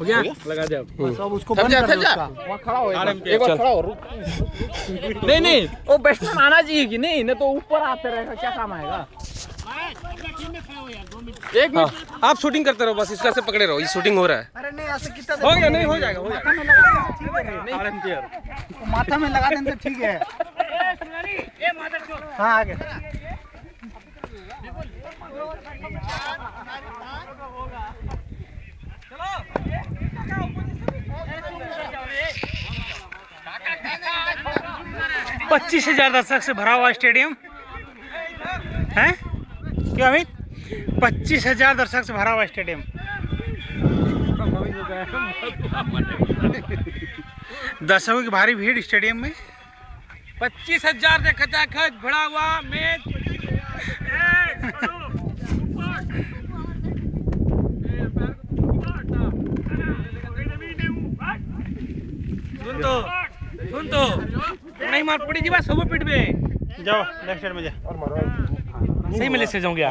हो गया? लगा दे अब। सब उसको बंद कर उसका। वहाँ खड़ा हो एक बार। खड़ा हो रुक। नहीं नहीं वो बैट्समैन आना चाहिए कि नहीं नहीं तो ऊपर आते रहेगा क्या काम आएगा? एक हाँ। मिनट आप शूटिंग करते रहो बस इसका से पकड़े रहो ये शूटिंग हो रहा है। अरे नहीं ऐसे कितना हो गया नहीं हो जाएगा हो जाएगा। है यार माथा में लगा देने से ठीक है। हाँ आगे। पच्चीस हज़ार दर्शक से भरा हुआ स्टेडियम। है? क्यों अमित? पच्चीस हज़ार दर्शक से भरा हुआ स्टेडियम। दर्शकों की भारी भीड़ स्टेडियम में। पच्चीस हज़ार से भरा हुआ मैच। सुन तो सुन तो। नहीं मार पड़ी जीवा सब पीट में जाओ लेफ़्ट साइड में जा। सही में से जाऊँगा